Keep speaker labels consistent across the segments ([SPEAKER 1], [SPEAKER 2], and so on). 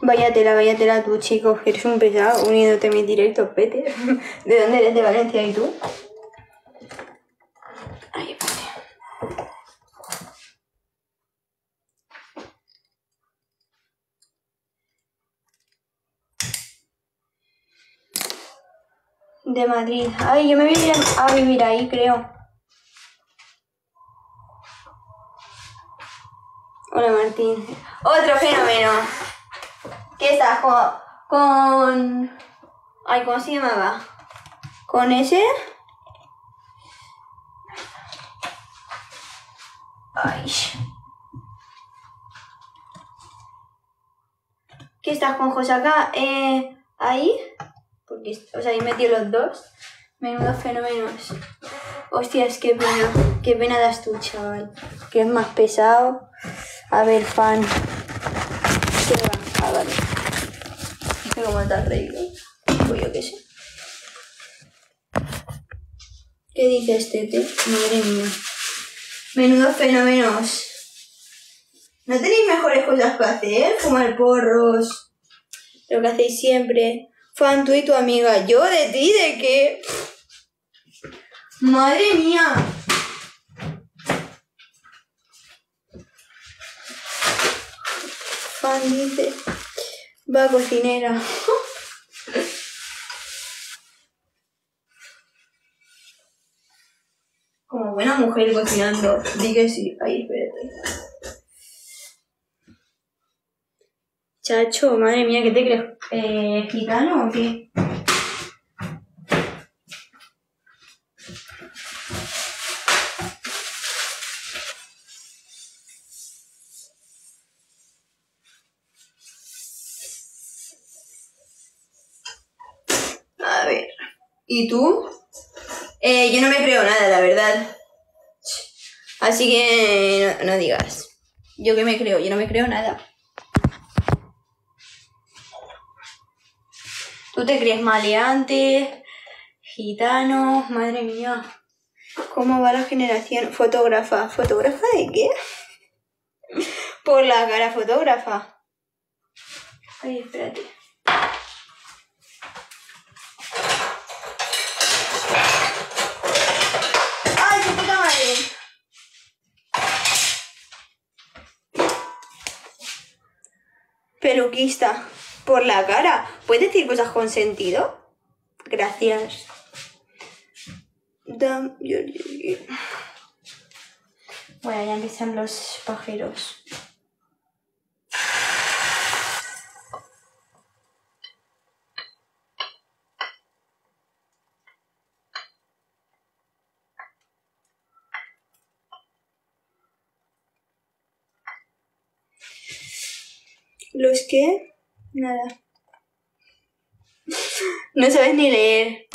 [SPEAKER 1] Vaya tela, vaya tela tú, chico, que eres un pesado uniéndote a mis directos, pete. ¿De dónde eres? ¿De Valencia y tú? Ay, vale. De Madrid. Ay, yo me voy a vivir ahí, creo. Hola, Martín. Otro fenómeno. ¿Qué estás con, con... Ay, ¿cómo se llamaba? ¿Con ese? Ay. ¿Qué estás con Josaka? Eh, ¿Ahí? Porque os habéis metido los dos. Menudos fenómenos. Hostias, qué pena. Qué pena das tú, chaval. Que es más pesado. A ver, fan. ¿Qué va? Ah, vale. Como te has reído. Pues yo qué sé. ¿Qué dices, Tete? Madre mía. Menudos fenómenos. ¿No tenéis mejores cosas que hacer? Fumar porros. Lo que hacéis siempre. Fan, tú y tu amiga. ¿Yo de ti? ¿De qué? Madre mía. Fan dice. Va cocinera. Como buena mujer cocinando. Di que sí. Ay, espérate. Chacho, madre mía, ¿qué te crees? Eh, ¿Gitano o qué? ¿Y tú? Eh, yo no me creo nada, la verdad. Así que no, digas. Yo que me creo, yo no me creo nada. ¿Tú te crees maleante? Gitano, madre mía. ¿Cómo va la generación? Fotógrafa. ¿Fotógrafa de qué? Por la cara fotógrafa. Ay, espérate. ¡Ay, qué puta madre! Peluquista. Por la cara. ¿Puedes decir cosas con sentido? Gracias. Bueno, ya empiezan los pajeros. ¿Los qué? Nada. No sabes ni leer.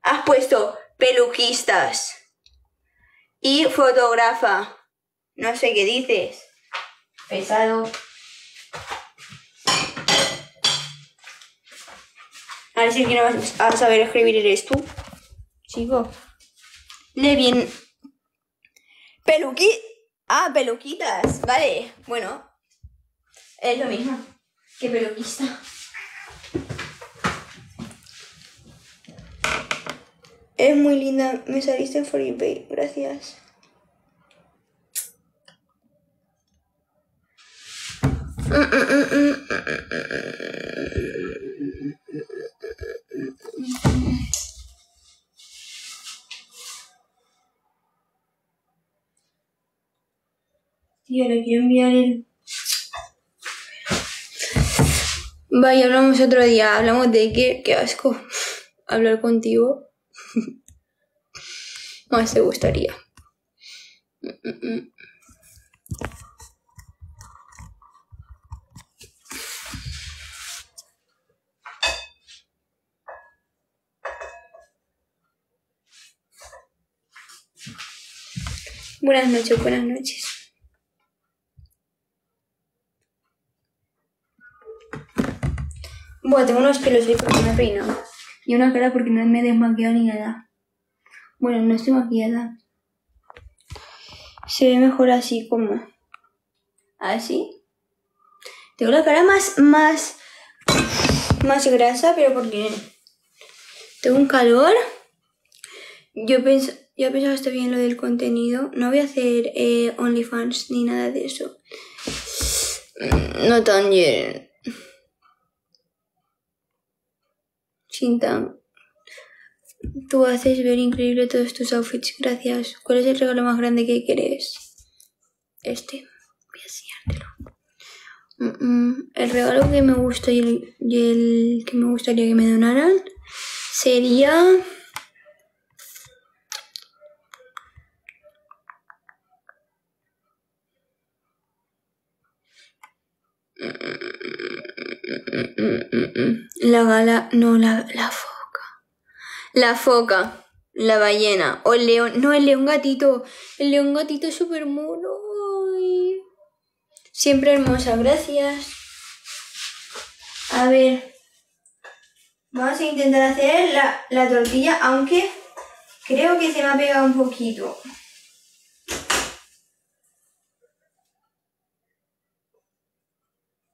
[SPEAKER 1] Has puesto peluquistas y fotógrafa. No sé qué dices. Pesado. A ver si que no vas a saber escribir eres tú. Chico. Lee bien. Peluqui. Ah, peluquitas. Vale. Bueno. Es lo mismo que peluquista. Es muy linda. Me saliste en Foripay. Gracias. Tío, le quiero enviar el... Vaya, hablamos otro día. Hablamos de qué. Qué asco. Hablar contigo. Más te gustaría. Buenas noches, buenas noches. Bueno, tengo unos pelos hoy porque me he. Y una cara porque no me he desmaquillado ni nada. Bueno, no estoy maquillada. Se ve mejor así como. Así. Tengo la cara más, más, más grasa, pero porque tengo un calor. Yo pienso, yo pensaba bien lo del contenido. No voy a hacer eh, OnlyFans ni nada de eso. No tan bien. Tú haces ver increíble todos tus outfits. Gracias. ¿Cuál es el regalo más grande que quieres? Este. Voy a enseñártelo. Mm, mm, El regalo que me gusta y el que me gustaría que me donaran sería. La gala, no, la, la foca. La foca, la ballena, o el león, no, el león gatito. El león gatito es súper mono. Siempre hermosa, gracias. A ver. Vamos a intentar hacer la, la tortilla, aunque creo que se me ha pegado un poquito.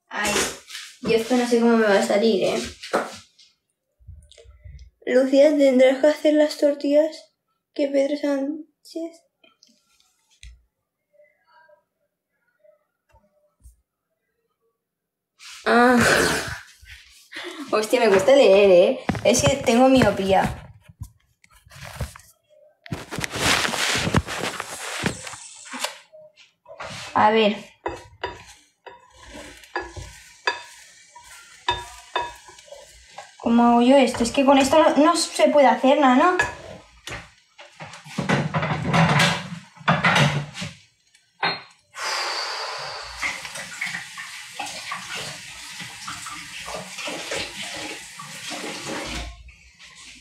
[SPEAKER 1] Ay, y esto no sé cómo me va a salir, ¿eh? Lucía, tendrás que hacer las tortillas que Pedro Sánchez... Ah. Hostia, me cuesta leer, ¿eh? Es que tengo miopía. A ver. ¿Cómo hago yo esto? Es que con esto no, se puede hacer nada, ¿no?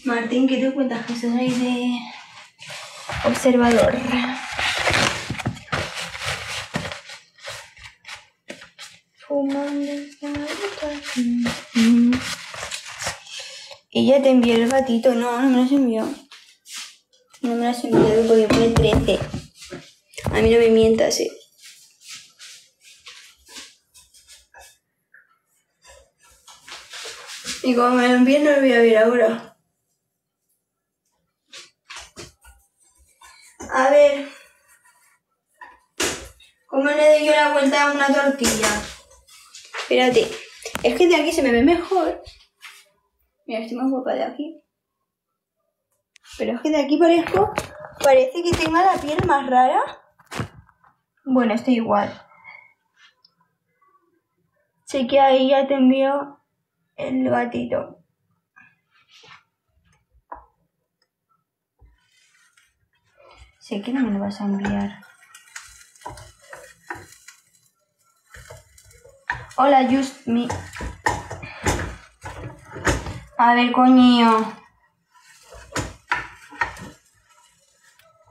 [SPEAKER 1] Martín, ¿qué te cuentas? Que estás ahí de observador. Ella te envió el gatito. No, no me las envió. No me las envió porque pone 13. A mí no me mientas, eh. Y como me lo envíen no lo voy a ver ahora. A ver. ¿Cómo le doy yo la vuelta a una tortilla? Espérate. Es que de aquí se me ve mejor. Mira, estoy más guapa de aquí. Pero es que de aquí parezco... Parece que tenga la piel más rara. Bueno, estoy igual. Sé que ahí ya te envío el gatito. Sé que no me lo vas a enviar. Hola, Just Me. A ver, coño.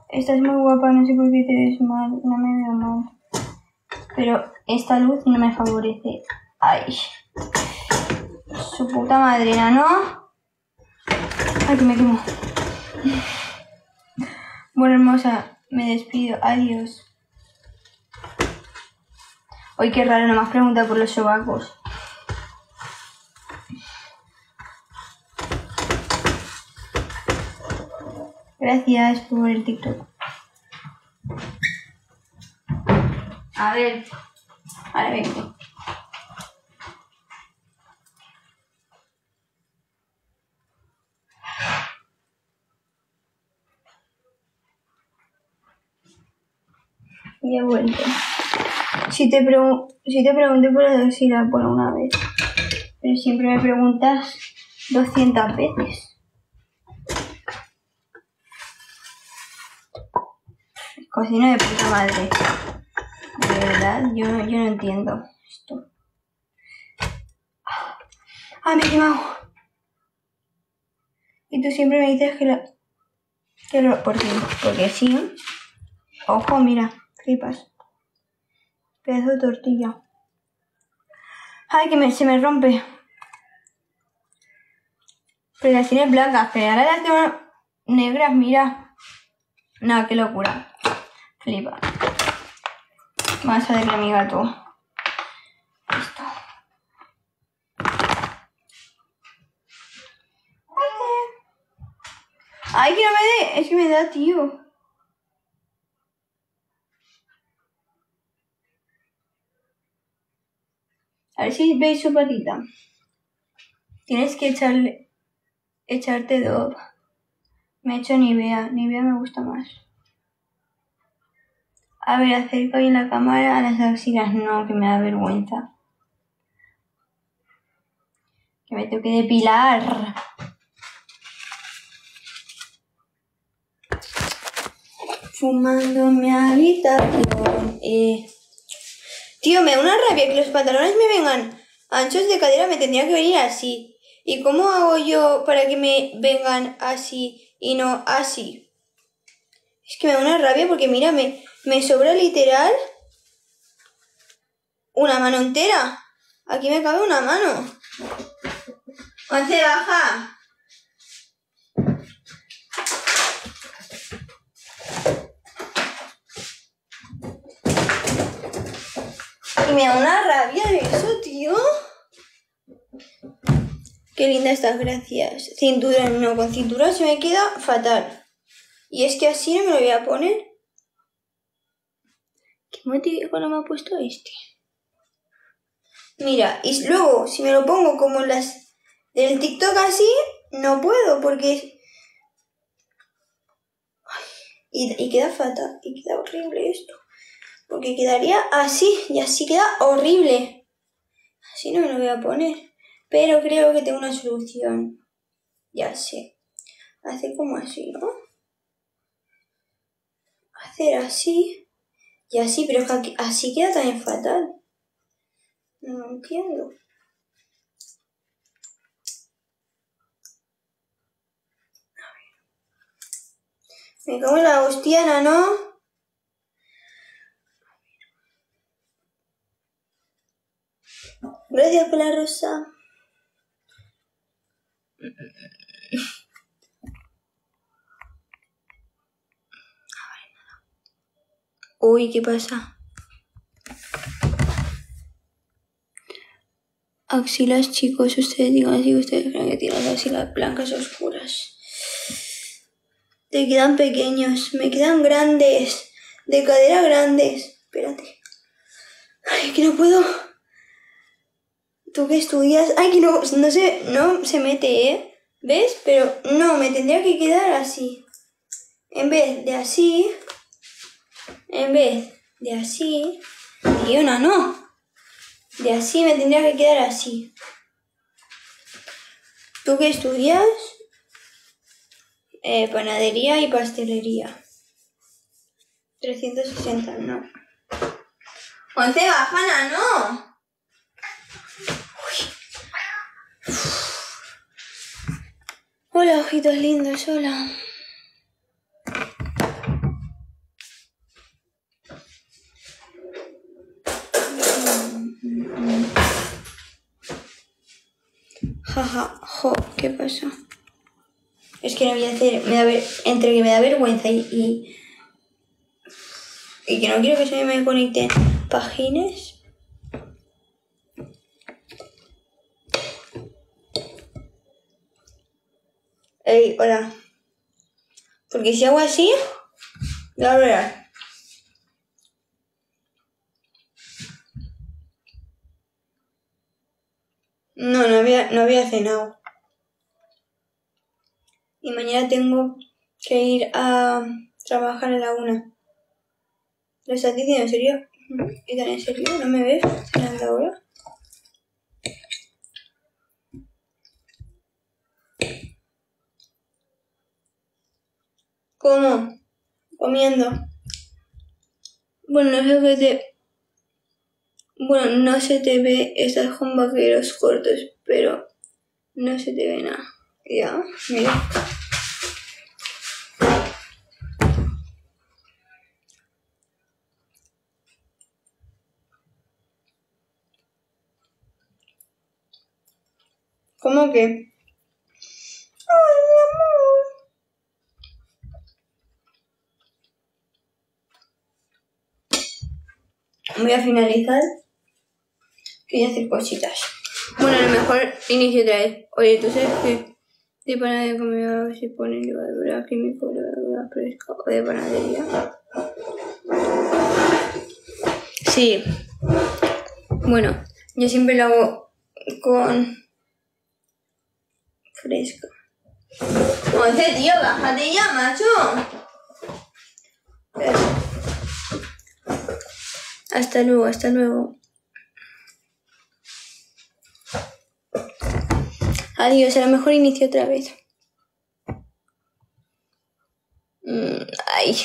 [SPEAKER 1] Estás muy guapa, no sé por qué te ves mal. No me veo mal. Pero esta luz no me favorece. Ay. Su puta madrina, ¿no? Ay, que me quemo. Bueno, hermosa, me despido. Adiós. Hoy qué raro, no me has preguntado por los sobacos. Gracias por el TikTok. A ver. Ahora vengo. Y he vuelto. Si te, si te pregunté por la doxila por una vez, pero siempre me preguntas 200 veces. Cocina de puta madre. De verdad, yo, yo no entiendo esto. ¡Ah, me he! Y tú siempre me dices que lo... Que lo... Porque, porque sí. Ojo, mira, flipas. Pedazo de tortilla. Ay, que me, se me rompe. Pero las tienes blancas, pero ahora las tengo negras, mira. No, qué locura. Flipa. Vamos a darle a mi gato. Listo. Ay, que no me dé. Es que me da, tío. A ver si veis su patita. Tienes que echarle, echarte dos. Me he hecho Nivea. Nivea me gusta más. A ver, acerco ahí la cámara a las axilas. No, que me da vergüenza. Que me tengo que depilar. Fumando mi habitación. Eh. Tío, me da una rabia que los pantalones me vengan anchos de cadera, me tendría que venir así. ¿Y cómo hago yo para que me vengan así y no así? Es que me da una rabia porque mira, me, sobra literal una mano entera. Aquí me cabe una mano. Once baja. Y me da una rabia eso, tío. Qué linda estas gracias. Cintura, no, con cintura se me queda fatal. Y es que así no me lo voy a poner. ¿Qué motivo no me ha puesto este? Mira, y luego, si me lo pongo como las del TikTok así, no puedo porque... y, y queda fatal, y queda horrible esto. Porque quedaría así, y así queda horrible. Así no me lo voy a poner. Pero creo que tengo una solución. Ya sé. Hacer como así, ¿no? Hacer así. Y así, pero es así queda también fatal. No entiendo. Me en la hostiana, ¿no? Gracias por la rosa. Uy, ¿qué pasa? Axilas, chicos, ustedes digan así, ustedes creen que tienen las axilas blancas oscuras. Te quedan pequeños, me quedan grandes, de cadera grandes. Espérate. Ay, que no puedo. ¿Tú que estudias? Ay, que no, no se, no se mete, ¿eh? ¿Ves? Pero no, me tendría que quedar así. En vez de así, en vez de así, y una no. De así me tendría que quedar así. ¿Tú qué estudias? Eh, panadería y pastelería. 360, no. 11 bajana, no. Hola, ojitos lindos, hola. Jaja, jo, ¿qué pasa? Es que no voy a hacer, me da ver- entre que me da vergüenza y, y, que no quiero que se me conecten páginas. Ey, hola. Porque si hago así, ya verás. No, no había, no había cenado. Y mañana tengo que ir a trabajar a la una. ¿Lo estás diciendo en serio? ¿Y tan en serio? ¿No me ves cenando ahora? ¿Cómo? Comiendo. Bueno, no sé qué te... Bueno, no se te ve, estás con cortos, pero no se te ve nada. Ya, mira. ¿Cómo que? Ay, mi amor. voy a finalizar. Quería hacer cositas. Bueno, a lo mejor inicio otra vez. Oye, ¿tú sabes que de panadería comida se pone levadura químico, levadura fresca o de panadería? Sí. Bueno, yo siempre lo hago con fresca. Once, tío, bájate ya, macho. Hasta luego, hasta luego. Adiós, a lo mejor inicio otra vez. Mm, ay.